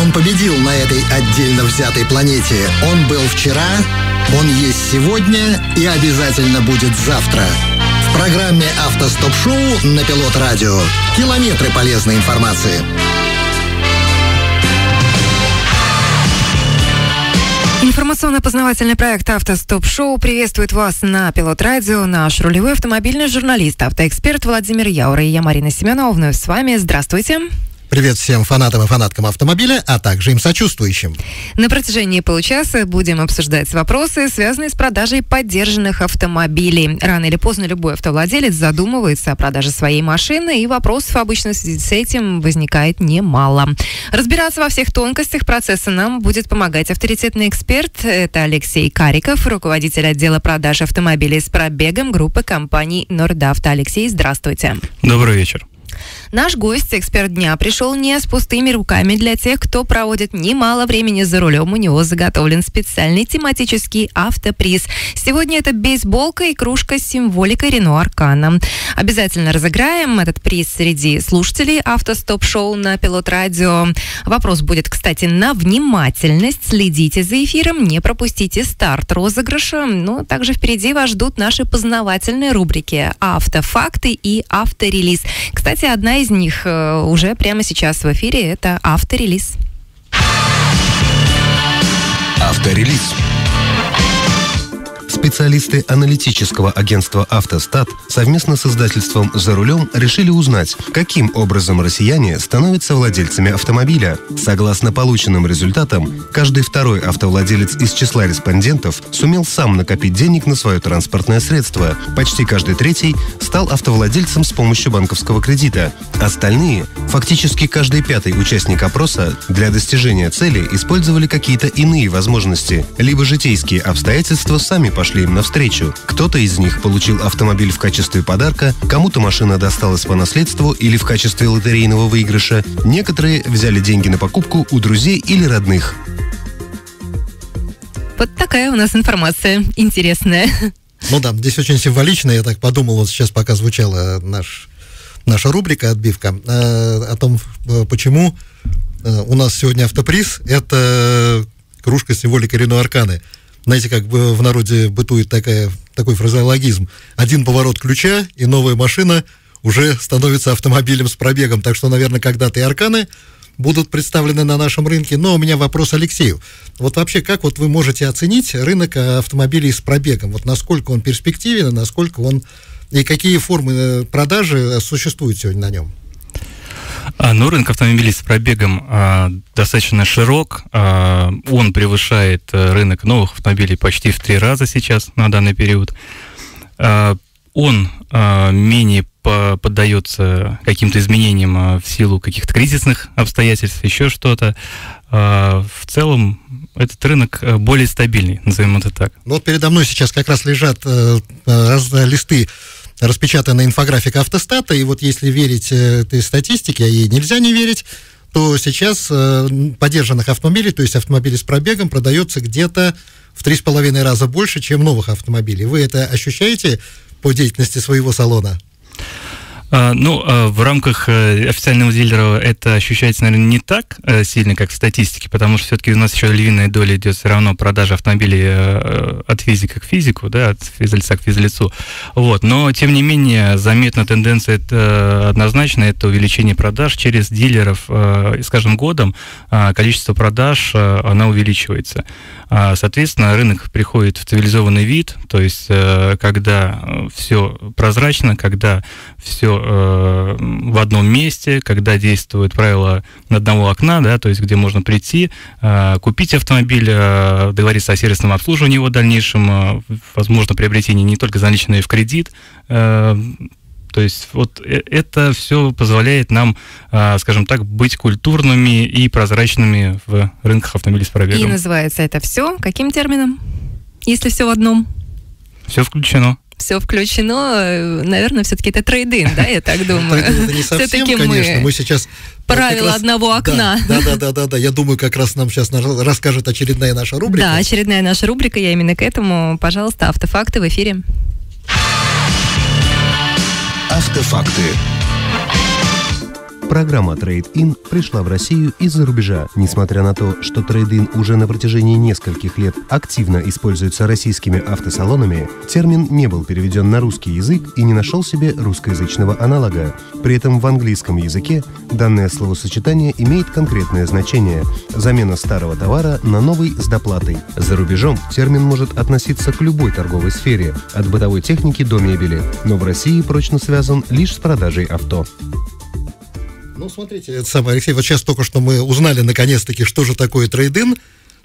Он победил на этой отдельно взятой планете. Он был вчера, он есть сегодня и обязательно будет завтра. В программе «Автостоп-шоу» на Пилот Радио. Километры полезной информации. Информационно-познавательный проект «Автостоп-шоу» приветствует вас на Пилот Радио. Наш рулевой автомобильный журналист, автоэксперт Владимир Яур и я, Марина Семенова, вновь с вами. Здравствуйте. Привет всем фанатам и фанаткам автомобиля, а также им сочувствующим. На протяжении получаса будем обсуждать вопросы, связанные с продажей поддержанных автомобилей. Рано или поздно любой автовладелец задумывается о продаже своей машины, и вопросов обычно в связи с этим возникает немало. Разбираться во всех тонкостях процесса нам будет помогать авторитетный эксперт. Это Алексей Кариков, руководитель отдела продаж автомобилей с пробегом группы компаний Нордавто. Алексей, здравствуйте. Добрый вечер. Наш гость, эксперт дня, пришел не с пустыми руками. Для тех, кто проводит немало времени за рулем, у него заготовлен специальный тематический автоприз. Сегодня это бейсболка и кружка с символикой Рено Аркана. Обязательно разыграем этот приз среди слушателей автостоп-шоу на Пилот Радио. Вопрос будет, кстати, на внимательность. Следите за эфиром, не пропустите старт розыгрыша. Ну, также впереди вас ждут наши познавательные рубрики «Автофакты» и «Авторелиз». Кстати, одна из них э, уже прямо сейчас в эфире. Это авторелиз. Авторелиз. Специалисты аналитического агентства «Автостат» совместно с издательством «За рулем» решили узнать, каким образом россияне становятся владельцами автомобиля. Согласно полученным результатам, каждый второй автовладелец из числа респондентов сумел сам накопить денег на свое транспортное средство. Почти каждый третий стал автовладельцем с помощью банковского кредита. Остальные, фактически каждый пятый участник опроса, для достижения цели использовали какие-то иные возможности, либо житейские обстоятельства сами пошли им навстречу. Кто-то из них получил автомобиль в качестве подарка, кому-то машина досталась по наследству или в качестве лотерейного выигрыша. Некоторые взяли деньги на покупку у друзей или родных. Вот такая у нас информация интересная. Ну да, здесь очень символично, я так подумал, вот сейчас пока звучала наш, наша рубрика «Отбивка», э, о том, э, почему э, у нас сегодня автоприз – это кружка с символикой Рено Арканы – знаете, как бы в народе бытует такая, такой фразеологизм. Один поворот ключа, и новая машина уже становится автомобилем с пробегом. Так что, наверное, когда-то и арканы будут представлены на нашем рынке. Но у меня вопрос Алексею. Вот вообще, как вот вы можете оценить рынок автомобилей с пробегом? Вот насколько он перспективен, насколько он... И какие формы э, продажи существуют сегодня на нем? А, ну, рынок автомобилей с пробегом а, достаточно широк. А, он превышает а, рынок новых автомобилей почти в три раза сейчас на данный период. Он менее по, поддается каким-то изменениям в силу каких-то кризисных обстоятельств, еще что-то. В целом этот рынок более стабильный, назовем это так. Ну, вот передо мной сейчас как раз лежат э, листы распечатана инфографика автостата, и вот если верить э, этой статистике, а ей нельзя не верить, то сейчас э, подержанных автомобилей, то есть автомобилей с пробегом, продается где-то в три с половиной раза больше, чем новых автомобилей. Вы это ощущаете по деятельности своего салона? А, ну, а, в рамках э, официального дилера это ощущается, наверное, не так э, сильно, как в статистике, потому что все-таки у нас еще львиная доля идет все равно продажа автомобилей э, от физика к физику, да, от физлица к физлицу. Вот. Но, тем не менее, заметна тенденция это однозначно, это увеличение продаж через дилеров. С каждым годом а, количество продаж, она увеличивается. Соответственно, рынок приходит в цивилизованный вид, то есть когда все прозрачно, когда все э, в одном месте, когда действует правило одного окна, да, то есть где можно прийти, э, купить автомобиль, э, договориться о сервисном обслуживании его дальнейшем, э, возможно, приобретение не только за наличные в кредит, э, то есть вот э, это все позволяет нам, э, скажем так, быть культурными и прозрачными в рынках автомобилей с пробегом. И называется это все каким термином, если все в одном? Все включено все включено, э, наверное, все-таки это трейдинг, да, я так думаю. Это не совсем, конечно, мы сейчас... Правило одного окна. Да, да, да, да, да. Я думаю, как раз нам сейчас расскажет очередная наша рубрика. Да, очередная наша рубрика, я именно к этому. Пожалуйста, автофакты в эфире. Автофакты. Программа Trade-in пришла в Россию из-за рубежа. Несмотря на то, что Trade-in уже на протяжении нескольких лет активно используется российскими автосалонами, термин не был переведен на русский язык и не нашел себе русскоязычного аналога. При этом в английском языке данное словосочетание имеет конкретное значение – замена старого товара на новый с доплатой. За рубежом термин может относиться к любой торговой сфере, от бытовой техники до мебели, но в России прочно связан лишь с продажей авто. Ну, смотрите, это самое, Алексей, вот сейчас только что мы узнали наконец-таки, что же такое трейдин.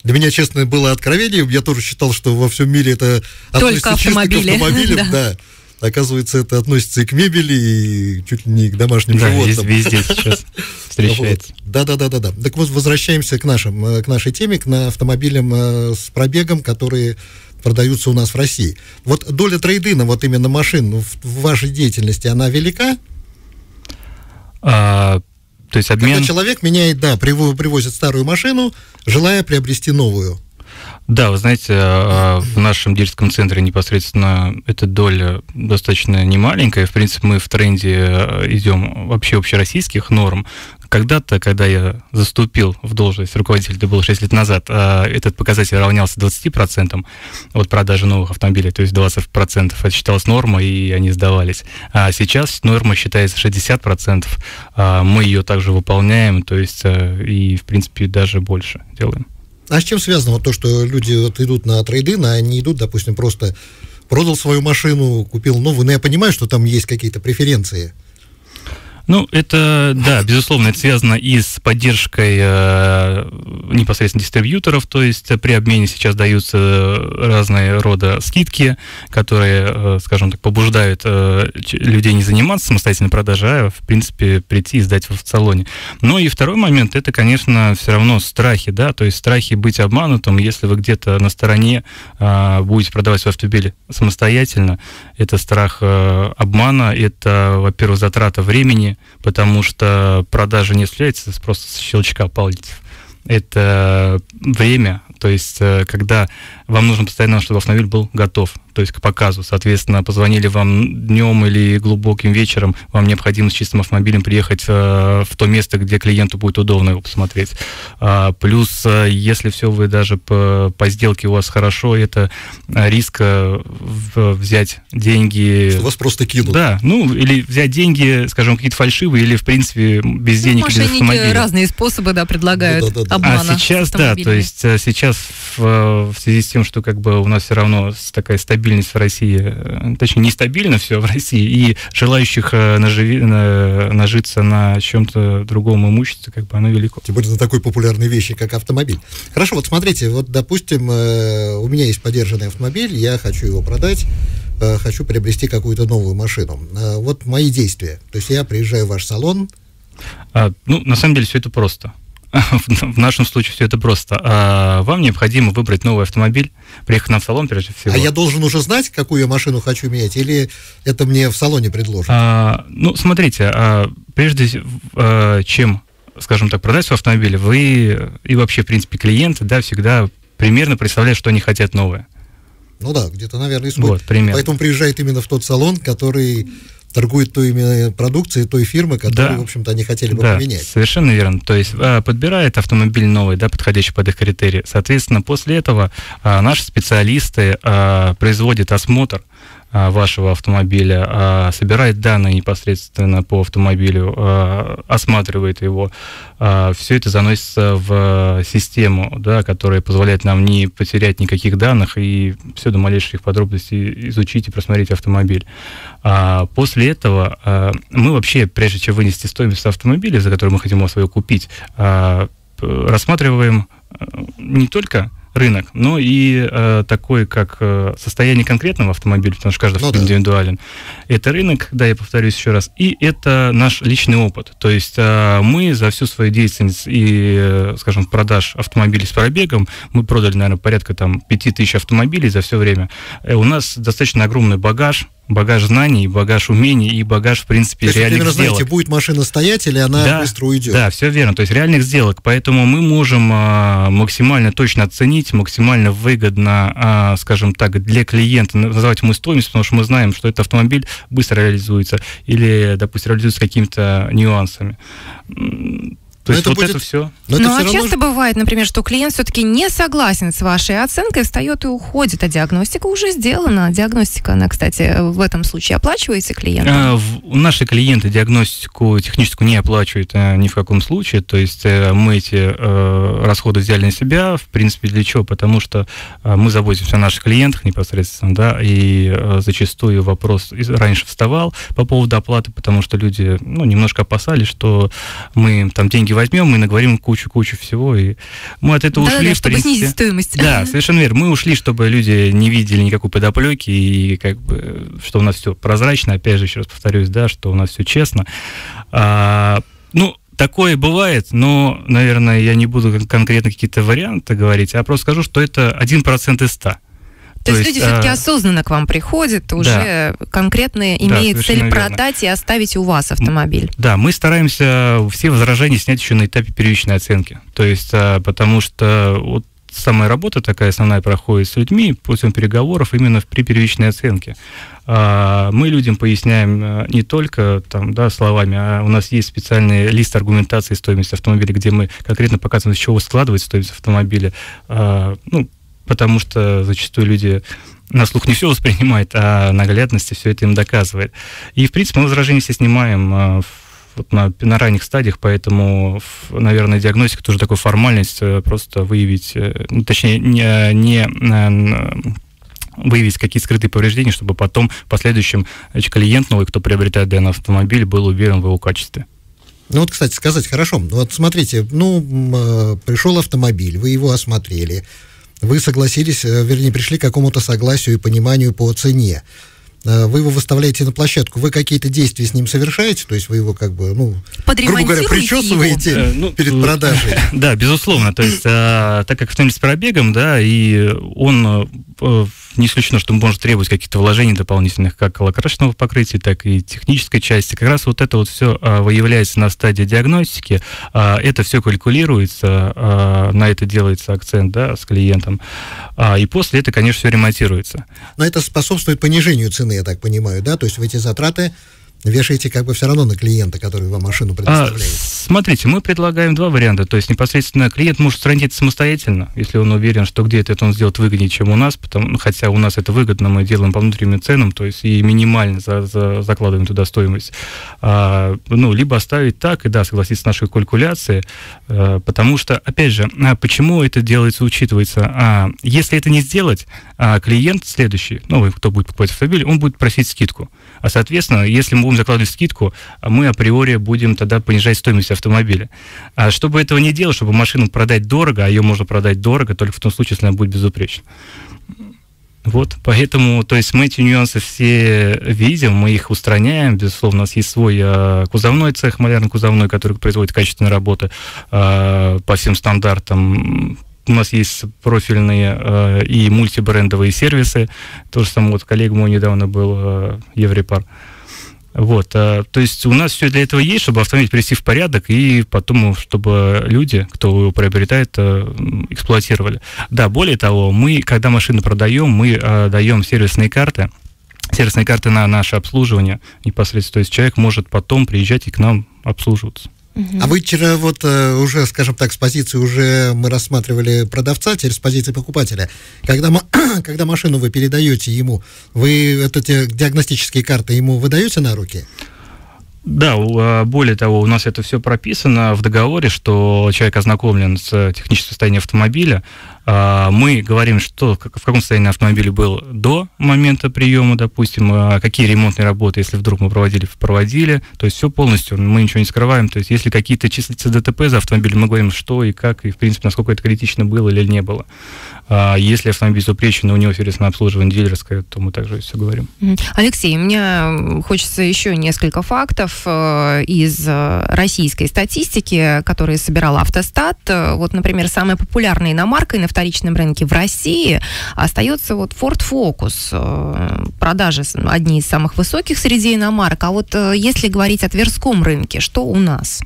Для меня, честно, было откровением. Я тоже считал, что во всем мире это Только автомобили. к автомобилям. да. да. Оказывается, это относится и к мебели, и чуть ли не к домашним да, животным. везде сейчас встречается. Да, да, да, да, да. Так вот, возвращаемся к нашим, э, к нашей теме, к на автомобилям э, с пробегом, которые продаются у нас в России. Вот доля трейдина, вот именно машин в, в вашей деятельности, она велика? А, то есть обмен... Когда человек меняет, да, привозит старую машину, желая приобрести новую. Да, вы знаете, а, в нашем дилерском центре непосредственно эта доля достаточно немаленькая. В принципе, мы в тренде а, идем вообще общероссийских норм. Когда-то, когда я заступил в должность руководителя, это было 6 лет назад, а, этот показатель равнялся 20% от продажи новых автомобилей, то есть 20% это считалось нормой, и они сдавались. А сейчас норма считается 60%, а мы ее также выполняем, то есть и, в принципе, даже больше делаем. А с чем связано вот то, что люди вот идут на трейдин, а они идут, допустим, просто продал свою машину, купил новую, но я понимаю, что там есть какие-то преференции. Ну, это, да, безусловно, это связано и с поддержкой э, непосредственно дистрибьюторов, то есть при обмене сейчас даются разные рода скидки, которые, э, скажем так, побуждают э, людей не заниматься самостоятельной продажей, а, в принципе, прийти и сдать в салоне. Ну и второй момент, это, конечно, все равно страхи, да, то есть страхи быть обманутым, если вы где-то на стороне э, будете продавать свой автомобиль самостоятельно, это страх э, обмана, это, во-первых, затрата времени, потому что продажа не осуществляется просто с щелчка пальцев. Это время, то есть э, когда вам нужно постоянно, чтобы автомобиль был готов то есть к показу. Соответственно, позвонили вам днем или глубоким вечером, вам необходимо с чистым автомобилем приехать э, в то место, где клиенту будет удобно его посмотреть. А, плюс, э, если все вы даже по, по сделке у вас хорошо, это риск э, взять деньги... Что вас просто кинут. Да, ну, или взять деньги, скажем, какие-то фальшивые, или, в принципе, без ну, денег без автомобиля. разные способы, да, предлагают да, да, да, обмана. А сейчас, да, то есть сейчас в, в связи с тем, что как бы у нас все равно такая стабильность в России, э, точнее, нестабильно все в России, и желающих э, наживи, нажиться на чем-то другом имуществе, как бы оно велико. Тем более на такой популярной вещи, как автомобиль. Хорошо, вот смотрите, вот, допустим, э, у меня есть подержанный автомобиль, я хочу его продать, хочу приобрести какую-то новую машину. Вот мои действия. То есть я приезжаю в ваш салон. А, ну, на самом деле все это просто. В нашем случае все это просто. А, вам необходимо выбрать новый автомобиль, приехать на салон прежде всего. А я должен уже знать, какую я машину хочу менять, или это мне в салоне предложат? А, ну, смотрите, а, прежде а, чем, скажем так, продать свой автомобиль, вы и вообще, в принципе, клиенты, да, всегда примерно представляют, что они хотят новое. Ну да, где-то, наверное, исходит. Вот, примерно. Поэтому приезжает именно в тот салон, который торгует той именно продукцией той фирмы, которую, да. в общем-то, они хотели бы да, поменять. совершенно верно. То есть а, подбирает автомобиль новый, да, подходящий под их критерии. Соответственно, после этого а, наши специалисты а, производят осмотр вашего автомобиля, а, собирает данные непосредственно по автомобилю, а, осматривает его. Все это заносится в систему, да, которая позволяет нам не потерять никаких данных и все до малейших подробностей изучить и просмотреть автомобиль. После этого мы вообще, прежде чем вынести стоимость автомобиля, за который мы хотим его свое купить, рассматриваем не только рынок, но и э, такой, как э, состояние конкретного автомобиля, потому что каждый ну, да. индивидуален. Это рынок, да, я повторюсь еще раз, и это наш личный опыт. То есть э, мы за всю свою деятельность и, э, скажем, продаж автомобилей с пробегом, мы продали, наверное, порядка там 5000 автомобилей за все время. Э, у нас достаточно огромный багаж багаж знаний, багаж умений и багаж, в принципе, То есть, реальных примерно, сделок. знаете, будет машина стоять или она Да, быстро уйдет? Да, все верно. То есть реальных сделок. Поэтому мы можем а, максимально точно оценить, максимально выгодно, а, скажем так, для клиента называть ему стоимость, потому что мы знаем, что этот автомобиль быстро реализуется или, допустим, реализуется какими-то нюансами. То Но есть это вот будет- это все. Но это ну, а всё равно часто бывает, например, что клиент все-таки не согласен с вашей оценкой, встает и уходит, а диагностика уже сделана. Диагностика, она, кстати, в этом случае оплачивается клиентом? А, в- Наши клиенты диагностику техническую не оплачивают а, ни в каком случае. То есть э, мы эти э, расходы взяли на себя. В принципе, для чего? Потому что а, мы заботимся о наших клиентах непосредственно, да, и э, зачастую вопрос раньше вставал по поводу оплаты, потому что люди, ну, немножко опасались, что мы там деньги возьмем и наговорим кучу-кучу всего, и мы от этого ушли, Да-да-да, в чтобы принципе. снизить стоимость. Да, совершенно верно. Мы ушли, чтобы люди не видели никакой подоплеки, и как бы, что у нас все прозрачно, опять же, еще раз повторюсь, да, что у нас все честно. А, ну, такое бывает, но, наверное, я не буду кон- конкретно какие-то варианты говорить, а просто скажу, что это 1% из 100. То есть люди все-таки а, осознанно к вам приходят, уже конкретно имеют цель совершенно верно. продать и оставить у вас автомобиль. Да, мы стараемся все возражения снять еще на этапе первичной оценки. То есть, а, потому что вот самая работа такая основная проходит с людьми путем переговоров именно при первичной оценке. А, Мы людям поясняем не только там, да, словами, а у нас есть специальный лист аргументации стоимости автомобиля, где мы конкретно показываем, из чего складывается стоимость автомобиля. Ну, потому что зачастую люди на слух не все воспринимают, а наглядности все это им доказывает. И, в принципе, мы возражения все снимаем а, вот на, на ранних стадиях, поэтому, наверное, диагностика тоже такая формальность, э, просто выявить, э, ну, точнее, не, не э, выявить какие-то скрытые повреждения, чтобы потом в последующем клиент новый, кто приобретает данный автомобиль, был уверен в его качестве. Ну вот, кстати, сказать хорошо. Вот смотрите, ну, пришел автомобиль, вы его осмотрели, вы согласились, э, вернее, пришли к какому-то согласию и пониманию по цене. Э, Вы его выставляете на площадку, вы какие-то действия с ним совершаете, то есть вы его как бы, ну, грубо говоря, причесываете Э, ну, перед продажей. Да, безусловно. То есть, а, так как автомобиль с пробегом, да, и он не исключено, что может требовать каких-то вложений дополнительных, как лакрашного покрытия, так и технической части. Как раз вот это вот все выявляется на стадии диагностики, а, это все калькулируется, а, на это делается акцент, да, с клиентом, А, и после это, конечно, все ремонтируется. Но это способствует понижению цены, я так понимаю, да? То есть вы эти затраты вешаете как бы все равно на клиента, который вам машину А, предоставляет. смотрите, мы предлагаем два варианта. То есть непосредственно клиент может устранить самостоятельно, если он уверен, что где-то это он сделает выгоднее, чем у нас, потому, ну, хотя у нас это выгодно, мы делаем по внутренним ценам, то есть и минимально за, за- закладываем туда стоимость. А, ну, либо оставить так, и да, согласиться с нашей калькуляцией, а, потому что, опять же, а почему это делается, учитывается? А, если это не сделать, а, клиент следующий, новый, кто будет покупать автомобиль, он будет просить скидку. А, соответственно, если мы будем закладывать скидку, а мы априори будем тогда понижать стоимость автомобиля. А чтобы этого не делать, чтобы машину продать дорого, а ее можно продать дорого только в том случае, если она будет безупречна. Вот, поэтому, то есть мы эти нюансы все видим, мы их устраняем, безусловно, у нас есть свой э, кузовной цех, малярно-кузовной, который производит качественные работы э, по всем стандартам. У нас есть профильные э, и мультибрендовые сервисы. То же самое, вот коллега мой недавно был, э, Еврепар. Вот, а, то есть у нас все для этого есть, чтобы автомобиль привести в порядок и потом, чтобы люди, кто его приобретает, м, эксплуатировали. Да, более того, мы, когда машины продаем, мы э, даем сервисные карты, сервисные карты на наше обслуживание непосредственно. То есть человек может потом приезжать и к нам обслуживаться. А вы вчера вот э, уже, скажем так, с позиции уже мы рассматривали продавца, теперь с позиции покупателя. Когда, когда машину вы передаете ему, вы те диагностические карты ему выдаете на руки? Да, а, более того, у нас это все прописано в договоре, что человек ознакомлен с техническим состоянием автомобиля. А, Мы говорим, что в каком состоянии автомобиль был до момента приема, допустим, а, какие ремонтные работы, если вдруг мы проводили, проводили. То есть все полностью, мы ничего не скрываем. То есть если какие-то числятся ДТП за автомобилем, мы говорим, что и как, и в принципе, насколько это критично было или не было. А Если автомобиль безупречен, и у него сервисное обслуживание дилерское, то мы также все говорим. Алексей, мне хочется еще несколько фактов э, из э, российской статистики, которые собирал Автостат. Э, Вот, например, самой популярной иномаркой на втором вторичном рынке в России, остается вот Ford Focus. Э, продажи одни из самых высоких среди иномарок. А вот э, если говорить о Тверском рынке, что у нас?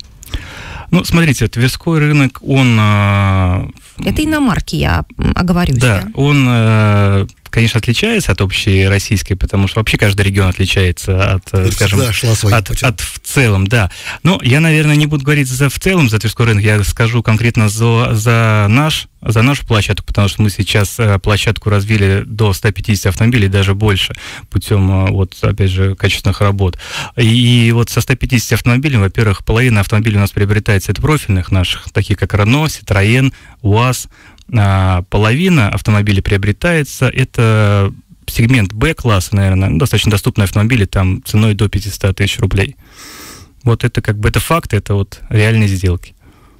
Ну, смотрите, Тверской рынок, он... Э, Это иномарки, я оговорюсь. Да, да? он конечно, отличается от общей российской, потому что вообще каждый регион отличается от, Тут скажем, от, от в целом, да. Но я, наверное, не буду говорить за в целом за Тверской рынок, я скажу конкретно за, за наш за нашу площадку, потому что мы сейчас э, площадку развили до 150 автомобилей, даже больше, путем, э, вот, опять же, качественных работ. И, вот со 150 автомобилей, во-первых, половина автомобилей у нас приобретается от профильных наших, таких как Renault, Citroën, УАЗ, половина автомобилей приобретается, это сегмент Б-класса, наверное, ну, достаточно доступные автомобили, там ценой до 500 тысяч рублей. Вот это как бы это факт, это вот реальные сделки.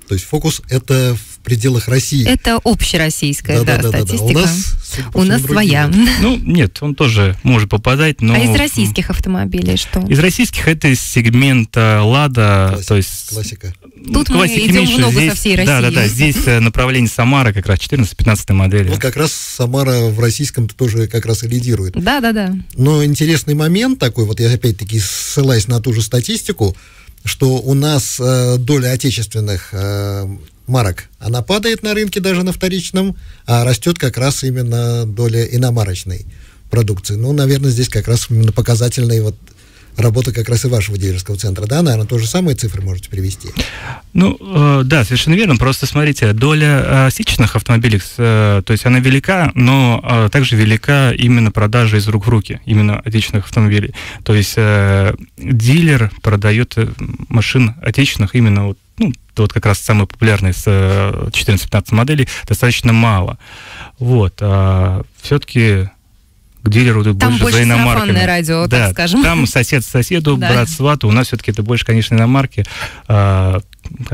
То есть фокус это в пределах России. Это общероссийская да, да, да, статистика. Да, да. У нас, у нас своя. Ну, нет, он тоже может попадать, но... А из российских автомобилей что? Из российских это из сегмента Лада, Классика. то есть... Классика. Тут мы идем меньше. много здесь, со всей России. Да, да, да, здесь э, направление Самара как раз 14-15 модели. Вот как раз Самара в российском тоже как раз и лидирует. Да, да, да. Но интересный момент такой, вот я опять-таки ссылаюсь на ту же статистику, что у нас э, доля отечественных э, марок, она падает на рынке даже на вторичном, а растет как раз именно доля иномарочной продукции. Ну, наверное, здесь как раз именно показательный вот работа как раз и вашего дилерского центра, да, наверное, то же самые цифры можете привести. Ну, э, да, совершенно верно. Просто смотрите, доля э, отечественных автомобилей, э, то есть она велика, но э, также велика именно продажа из рук в руки, именно отечественных автомобилей. То есть э, дилер продает э, машин отечественных именно вот ну, вот как раз самый популярный с 14-15 э, моделей, достаточно мало. Вот. А все-таки к дилеру идут там больше, больше за иномарками. радио, да, так скажем. Там сосед соседу, брат свату. У нас все-таки это больше, конечно, иномарки. А,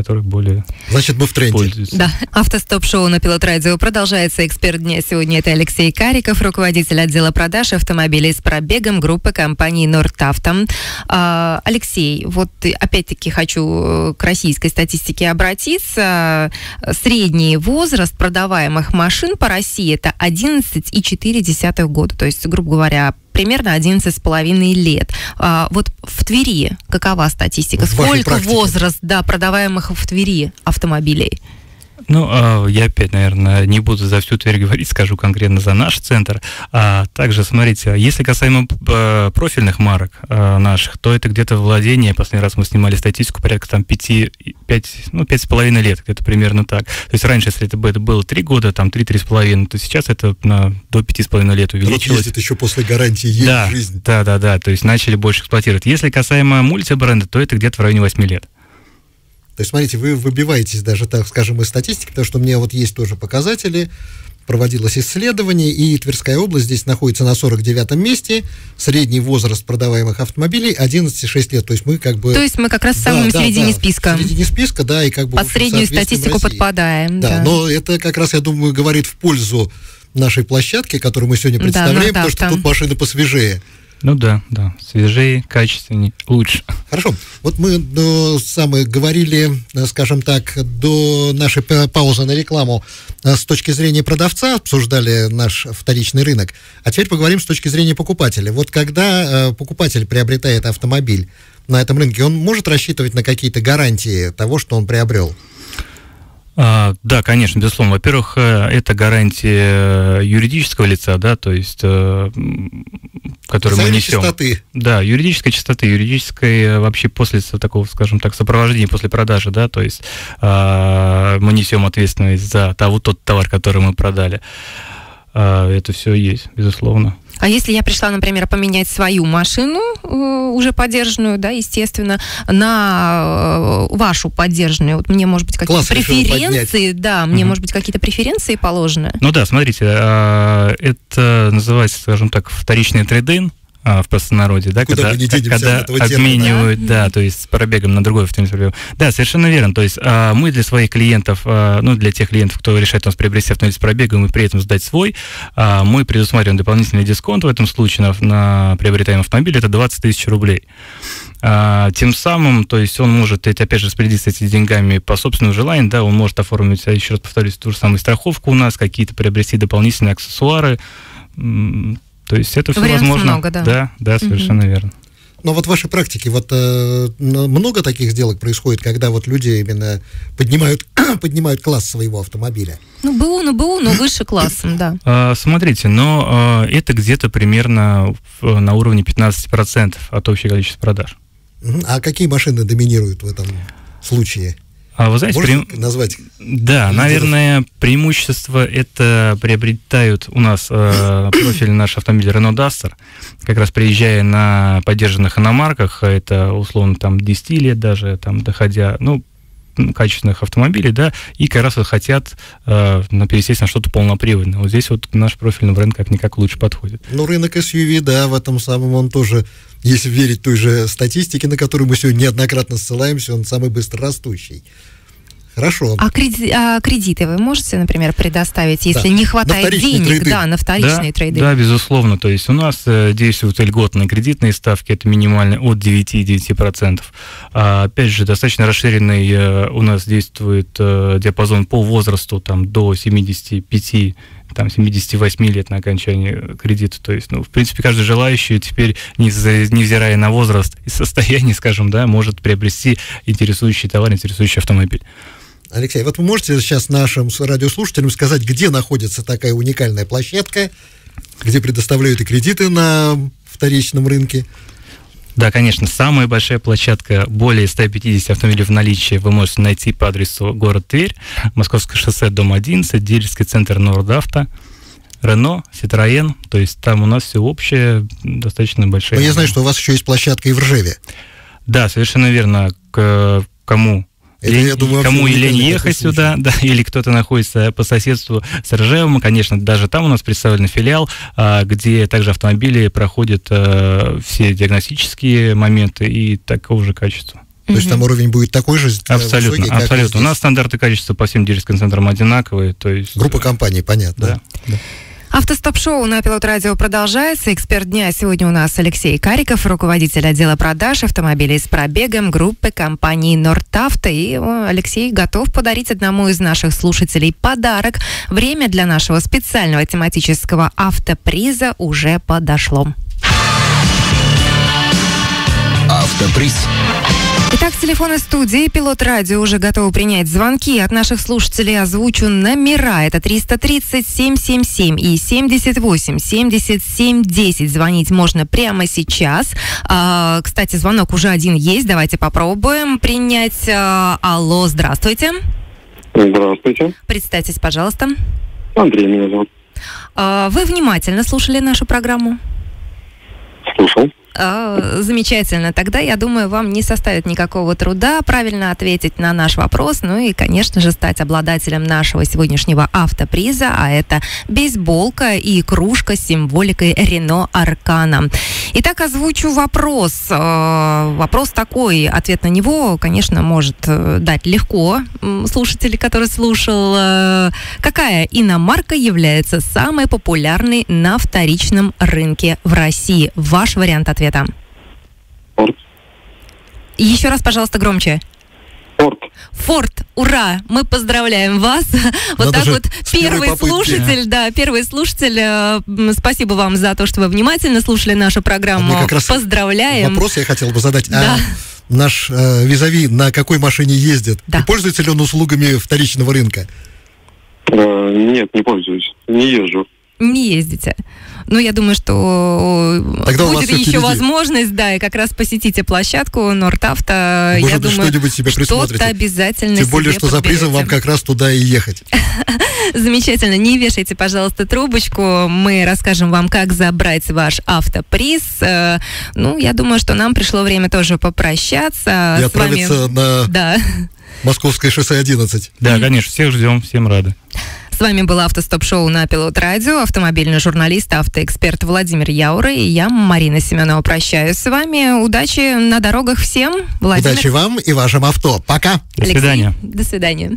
которых более Значит, мы в тренде. Пользуются. Да. Автостоп-шоу на Пилот Радио продолжается. Эксперт дня сегодня это Алексей Кариков, руководитель отдела продаж автомобилей с пробегом группы компании Нортавто. А, Алексей, вот опять-таки хочу к российской статистике обратиться. Средний возраст продаваемых машин по России это 11,4 года. То есть, грубо говоря, примерно 11 с половиной лет. А, вот в Твери какова статистика? В Сколько возраст да, продаваемых в Твери автомобилей? Ну, а, я опять, наверное, не буду за всю Тверь говорить, скажу конкретно за наш центр. А также, смотрите, если касаемо э, профильных марок э, наших, то это где-то владение, последний раз мы снимали статистику, порядка там 5, 5 ну, 5,5 лет, где-то примерно так. То есть раньше, если это было 3 года, там 3-3,5, то сейчас это на, до 5,5 лет увеличилось. ездит еще после гарантии есть да, жизнь. Да, да, да, то есть начали больше эксплуатировать. Если касаемо мультибренда, то это где-то в районе 8 лет. То есть, смотрите, вы выбиваетесь даже, так скажем, из статистики, потому что у меня вот есть тоже показатели, проводилось исследование, и Тверская область здесь находится на 49-м месте, средний возраст продаваемых автомобилей 11,6 лет, то есть мы как бы... То есть мы как раз в самом да, середине да, списка. В середине списка, да, и как бы... Под среднюю статистику подпадаем. Да, да, но это как раз, я думаю, говорит в пользу нашей площадки, которую мы сегодня представляем, да, потому что тут машины посвежее. Ну да, да, свежее, качественнее, лучше. Хорошо. Вот мы ну, самые говорили, э, скажем так, до нашей паузы на рекламу э, с точки зрения продавца, обсуждали наш вторичный рынок. А теперь поговорим с точки зрения покупателя. Вот когда покупатель приобретает автомобиль на этом рынке, он может рассчитывать на какие-то гарантии того, что он приобрел? А, да, конечно, безусловно. Во-первых, э, это гарантия э, юридического лица, да, то есть, э, который мы несем. чистоты. Да, юридической чистоты, юридической вообще после такого, скажем так, сопровождения после продажи, да, то есть а, мы несем ответственность за того, тот товар, который мы продали. А, это все есть, безусловно. А если я пришла, например, поменять свою машину, э, уже поддержанную, да, естественно, на э, вашу поддержанную, вот мне, может быть, какие-то преференции, да, мне, угу. может быть, какие-то преференции положены? Ну да, смотрите, а, это называется, скажем так, вторичный трейдинг, в простонародье, да, Куда когда, когда термина, обменивают, да, то есть с пробегом на другой автомобиль. Да, совершенно верно. То есть а, мы для своих клиентов, а, ну, для тех клиентов, кто решает у нас приобрести автомобиль с пробегом и при этом сдать свой, а, мы предусматриваем дополнительный дисконт в этом случае на, на приобретаемый автомобиль, это 20 тысяч рублей. А, тем самым, то есть он может, опять же, распорядиться этими деньгами по собственному желанию, да, он может оформить, а, еще раз повторюсь, ту же самую страховку у нас, какие-то приобрести дополнительные аксессуары, то есть это все Вариантов возможно. много, да. Да, да, совершенно верно. Но вот в вашей практике вот э, много таких сделок происходит, когда вот люди именно поднимают, поднимают класс своего автомобиля. Ну, БУ, ну, БУ, но выше классом, да. А, Смотрите, но а, это где-то примерно в- на уровне 15% от общего количества продаж. А какие машины доминируют в этом случае? А вы знаете, прем- назвать? Да, Лидеров. наверное, преимущество это приобретают у нас э, профиль наш автомобиль Renault Duster, как раз приезжая на поддержанных иномарках, это условно там 10 лет даже, там доходя, ну, качественных автомобилей, да, и как раз вот хотят э, на пересесть на что-то полноприводное. Вот здесь вот наш профильный бренд как-никак лучше подходит. Ну, рынок SUV, да, в этом самом он тоже, если верить той же статистике, на которую мы сегодня неоднократно ссылаемся, он самый быстрорастущий. Хорошо. А, креди- а кредиты вы можете, например, предоставить, если Да. не хватает денег, трейды. да, на вторичные да, трейды? Да, безусловно. То есть у нас э, действуют льготные кредитные ставки, это минимально от 9,9%. А, опять же, достаточно расширенный э, у нас действует э, диапазон по возрасту там, до 75 там, 78 лет на окончании кредита. То есть, ну, в принципе, каждый желающий теперь, невзирая на возраст и состояние, скажем, да, может приобрести интересующий товар, интересующий автомобиль. Алексей, вот вы можете сейчас нашим радиослушателям сказать, где находится такая уникальная площадка, где предоставляют и кредиты на вторичном рынке? Да, конечно, самая большая площадка, более 150 автомобилей в наличии вы можете найти по адресу город Тверь, Московское шоссе, дом 11, дилерский центр Нордавто, Рено, Citroën, то есть там у нас все общее, достаточно большая. Но я знаю, что у вас еще есть площадка и в Ржеве. Да, совершенно верно. К кому Это, лень- я думаю, кому и лень ехать сюда, да, или кто-то находится по соседству с Ржевом, конечно, даже там у нас представлен филиал, а, где также автомобили проходят а, все диагностические моменты и такого же качества. То есть там уровень будет такой же э, Абсолютно, высокий, как и абсолютно. У нас стандарты качества по всем дилерским центрам одинаковые, то есть... Группа компаний, понятно. Да. да. Автостоп-шоу на Пилот Радио продолжается. Эксперт дня сегодня у нас Алексей Кариков, руководитель отдела продаж автомобилей с пробегом группы компании Нортавто. И Алексей готов подарить одному из наших слушателей подарок. Время для нашего специального тематического автоприза уже подошло. Автоприз. Итак, телефоны студии Пилот Радио уже готовы принять звонки от наших слушателей. Озвучу номера. Это 330 777 и 78 77 10. Звонить можно прямо сейчас. А, кстати, звонок уже один есть. Давайте попробуем принять. А, алло, здравствуйте. Здравствуйте. Представьтесь, пожалуйста. Андрей меня зовут. А, вы внимательно слушали нашу программу? Слушал. А, Замечательно. Тогда, я думаю, вам не составит никакого труда правильно ответить на наш вопрос, ну и, конечно же, стать обладателем нашего сегодняшнего автоприза, а это бейсболка и кружка с символикой Рено Аркана. Итак, озвучу вопрос. Э, Вопрос такой, ответ на него, конечно, может э, дать легко слушатель, который слушал. Э, Какая иномарка является самой популярной на вторичном рынке в России? Ваш вариант ответа. Форд. Еще раз, пожалуйста, громче. Форд. Форд, ура! Мы поздравляем вас. Вот Надо так вот первый попытки. слушатель, да, первый слушатель. э, Спасибо вам за то, что вы внимательно слушали нашу программу. А как раз Поздравляем. Вопрос я хотел бы задать. Да. А наш э, визави на какой машине ездит? Да. И пользуется ли он услугами вторичного рынка? Э, нет, не пользуюсь. Не езжу. Не ездите. Ну, я думаю, что Тогда будет еще впереди. возможность, да, и как раз посетите площадку Нортавто. Может я думаю, что-нибудь себе что-то присмотрите. обязательно Тем более, себе что за призом вам подберете. как раз туда и ехать. Замечательно. Не вешайте, пожалуйста, трубочку. Мы расскажем вам, как забрать ваш автоприз. Э, Ну, я думаю, что нам пришло время тоже попрощаться И с вами. отправиться на Да. Московское шоссе 11. Да, конечно, всех ждем, всем рады. С вами был автостоп-шоу на Пилот Радио, автомобильный журналист, автоэксперт Владимир Яура и я, Марина Семенова, прощаюсь с вами. Удачи на дорогах всем. Владимир. Удачи вам и вашим авто. Пока. До свидания. До свидания.